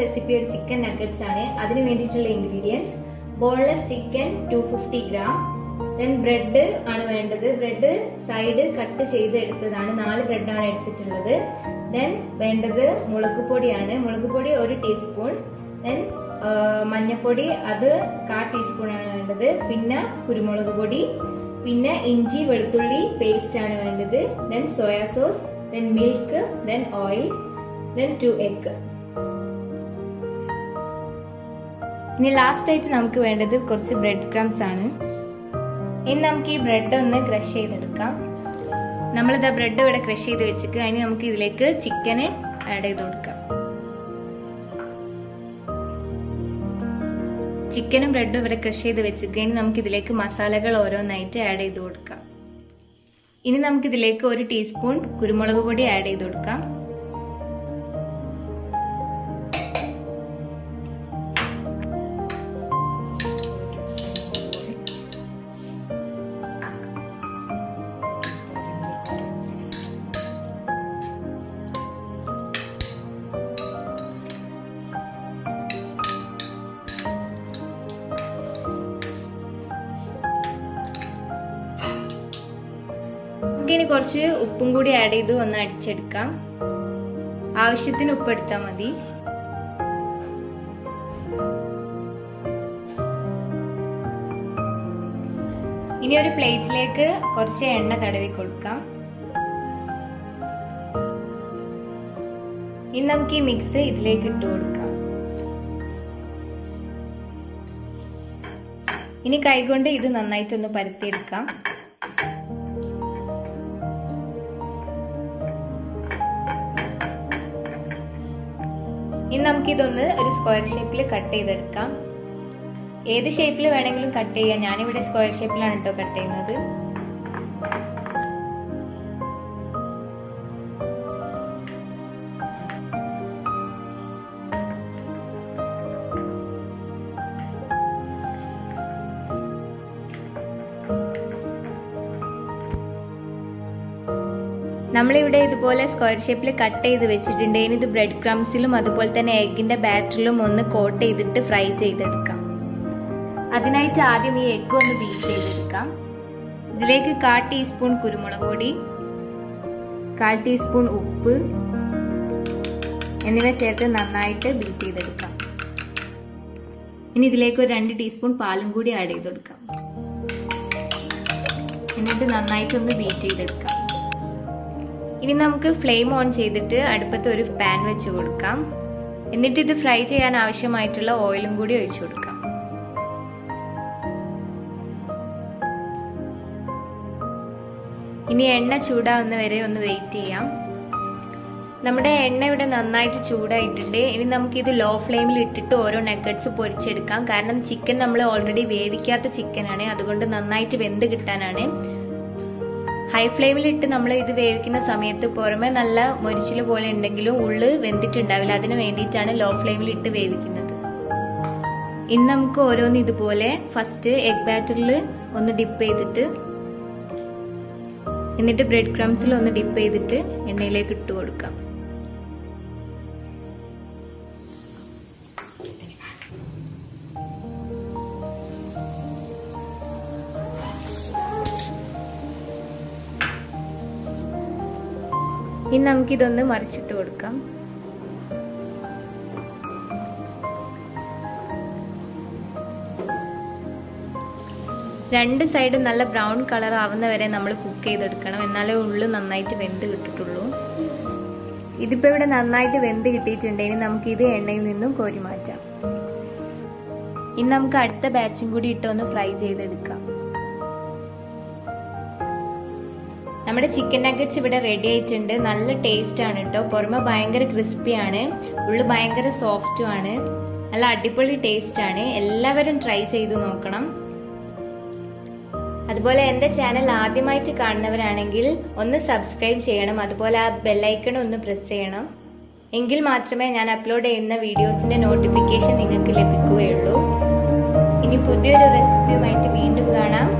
Recipe ഒരു chicken nuggets ആണ്. അതിന് വേണ്ടിയിട്ടുള്ള ingredients boneless chicken two fifty gram then bread ആണ് വേണ്ടത്. ബ്രെഡ് സൈഡ് കട്ട് ചെയ്ത് എടുത്തതാണ് നാല് ബ്രെഡാണ് എടുത്തിട്ടുള്ളത്. ദെൻ വേണ്ടത് മുളക് പൊടിയാണ്. മുളക് പൊടി ഒരു ടീസ്പൂൺ ദെൻ മഞ്ഞപ്പൊടി അത് കാ ടീസ്പൂൺ ആണ് വേണ്ടത്. പിന്നെ കുരുമുളക് പൊടി. പിന്നെ ഇഞ്ചി വെളുത്തുള്ളി പേസ്റ്റ് ആണ് വേണ്ടത്. Then soya sauce then milk then oil then two egg ഇനി ലാസ്റ്റ് ആയിട്ട് നമുക്ക് വേണ്ടത് കുറച്ച് ബ്രെഡ് ക്രംസ് ആണ്. ഇനി നമുക്ക് ഈ ബ്രെഡ് ഒന്ന് ക്രഷ് ചെയ്തെടുക്കാം. നമ്മളിത് ബ്രെഡ് ഇവിടെ ക്രഷ് ചെയ്ത് വെച്ചിട്ട് അതിന് നമുക്ക് ഇതിലേക്ക് ചിക്കന് ആഡ് ചെയ്ത് കൊടുക്കാം. ചിക്കനും ബ്രെഡും ഇവിടെ ക്രഷ് ചെയ്ത് വെച്ചിട്ട് നമുക്ക് ഇതിലേക്ക് മസാലകൾ ഓരോന്നായിട്ട് ആഡ് ചെയ്ത് കൊടുക്കാം. ഇനി നമുക്ക് ഇതിലേക്ക് ഒരു ടീസ്പൂൺ കുരുമുളക് പൊടി ആഡ് ചെയ്ത് കൊടുക്കാം. നമുക്കിനി കുറച്ച് ഉപ്പും കൂടി ആഡ് ചെയ്ത് ഒന്ന് അടിച്ചെടുക്കാം. ആവശ്യത്തിന് ഉപ്പ് എടുത്താൽ മതി. ഇനി ഒരു പ്ലേറ്റിലേക്ക് കുറച്ച് എണ്ണ തടവി കൊടുക്കാം. ഇനി നമുക്ക് ഈ മിക്സ് ഇതിലേക്ക് ഇട്ട് കൊടുക്കാം. ഇനി കൈകൊണ്ട് ഇത് നന്നായിട്ടൊന്ന് പരത്തിയെടുക്കാം. ഇനി നമുക്കിതൊന്ന് ഒരു സ്ക്വയർ ഷേപ്പിൽ കട്ട് ചെയ്തെടുക്കാം. ഏത് ഷേപ്പിൽ വേണമെങ്കിലും കട്ട് ചെയ്യാം. ഞാനിവിടെ സ്ക്വയർ ഷേപ്പിലാണ് കേട്ടോ കട്ട് ചെയ്യുന്നത്. നമ്മളിവിടെ ഇതുപോലെ സ്ക്വയർ ഷേപ്പിൽ കട്ട് ചെയ്ത് വെച്ചിട്ടുണ്ട്. ഇനി ഇത് ബ്രെഡ് ക്രംസിലും അതുപോലെ തന്നെ എഗിന്റെ ബാറ്ററിലും ഒന്ന് കോട്ട് ചെയ്തിട്ട് ഫ്രൈ ചെയ്തെടുക്കാം. അതിനായിട്ട് ആദ്യം ഈ എഗ്ഗ് ഒന്ന് ബീറ്റ് ചെയ്തെടുക്കാം. ഇതിലേക്ക് കാൽ ടീസ്പൂൺ കുരുമുളക് പൊടി കാൽ ടീസ്പൂൺ ഉപ്പ് എന്നിവ ചേർത്ത് നന്നായിട്ട് ബീറ്റ് ചെയ്തെടുക്കാം. ഇനി ഇതിലേക്ക് ഒരു രണ്ട് ടീസ്പൂൺ പാലും കൂടി ആഡ് ചെയ്ത് കൊടുക്കാം എന്നിട്ട് നന്നായിട്ടൊന്ന് ബീറ്റ് ചെയ്തെടുക്കാം. ഇനി നമുക്ക് ഫ്ലെയിം ഓൺ ചെയ്തിട്ട് അടുപ്പത്ത് ഒരു പാൻ വെച്ച് കൊടുക്കാം. എന്നിട്ട് ഇത് ഫ്രൈ ചെയ്യാൻ ആവശ്യമായിട്ടുള്ള ഓയിലും കൂടി ഒഴിച്ചു കൊടുക്കാം. ഇനി എണ്ണ ചൂടാവുന്ന വരെ ഒന്ന് വെയിറ്റ് ചെയ്യാം. നമ്മുടെ എണ്ണ ഇവിടെ നന്നായിട്ട് ചൂടായിട്ടുണ്ട്. ഇനി നമുക്കിത് ലോ ഫ്ലെയിമിൽ ഇട്ടിട്ട് ഓരോ നെഗറ്റ്സ് പൊരിച്ചെടുക്കാം. കാരണം ചിക്കൻ നമ്മൾ ഓൾറെഡി വേവിക്കാത്ത ചിക്കനാണ് അതുകൊണ്ട് നന്നായിട്ട് വെന്ത് കിട്ടാനാണ്. ഹൈ ഫ്ലെയിമിൽ ഇട്ട് നമ്മൾ ഇത് വേവിക്കുന്ന സമയത്ത് പുറമെ നല്ല മൊരിച്ചിൽ പോലെ ഉണ്ടെങ്കിലും ഉള്ളു വെന്തിട്ടുണ്ടാവില്ല. അതിന് വേണ്ടിയിട്ടാണ് ലോ ഫ്ലെയിമിൽ ഇട്ട് വേവിക്കുന്നത്. ഇനി നമുക്ക് ഓരോന്ന് ഇതുപോലെ ഫസ്റ്റ് എഗ് ബാറ്ററിൽ ഒന്ന് ഡിപ്പ് ചെയ്തിട്ട് എന്നിട്ട് ബ്രെഡ് ക്രംസിൽ ഒന്ന് ഡിപ്പ് ചെയ്തിട്ട് എണ്ണയിലേക്ക് ഇട്ട് കൊടുക്കാം. ഇനി നമുക്കിതൊന്ന് മറിച്ചിട്ട് കൊടുക്കാം. രണ്ട് സൈഡും നല്ല ബ്രൗൺ കളർ ആവുന്ന വരെ നമ്മൾ കുക്ക് ചെയ്തെടുക്കണം. എന്നാലേ ഉള്ളു നന്നായിട്ട് വെന്ത് കിട്ടിട്ടുള്ളൂ ഇതിപ്പോ ഇവിടെ നന്നായിട്ട് വെന്ത് കിട്ടിയിട്ടുണ്ട്. ഇനി നമുക്ക് ഇത് എണ്ണയിൽ നിന്നും കോരി മാറ്റാം. ഇനി നമുക്ക് അടുത്ത ബാച്ചും കൂടി ഇട്ടൊന്ന് ഫ്രൈ ചെയ്തെടുക്കാം. നമ്മുടെ ചിക്കൻ നഗറ്റ്സ് ഇവിടെ റെഡി ആയിട്ടുണ്ട്. നല്ല ടേസ്റ്റ് ആണ് കേട്ടോ പുറമെ ഭയങ്കര ക്രിസ്പിയാണ് ഉള്ളു ഭയങ്കര സോഫ്റ്റും ആണ്. നല്ല അടിപൊളി ടേസ്റ്റ് ആണ്. എല്ലാവരും ട്രൈ ചെയ്ത് നോക്കണം. അതുപോലെ എന്റെ ചാനൽ ആദ്യമായിട്ട് കാണുന്നവരാണെങ്കിൽ ഒന്ന് സബ്സ്ക്രൈബ് ചെയ്യണം. അതുപോലെ ആ ബെല്ലൈക്കൺ ഒന്ന് പ്രസ് ചെയ്യണം. എങ്കിൽ മാത്രമേ ഞാൻ അപ്ലോഡ് ചെയ്യുന്ന വീഡിയോസിന്റെ നോട്ടിഫിക്കേഷൻ നിങ്ങൾക്ക് ലഭിക്കുകയുള്ളൂ. ഇനി പുതിയൊരു റെസിപ്പിയുമായിട്ട് വീണ്ടും കാണാം.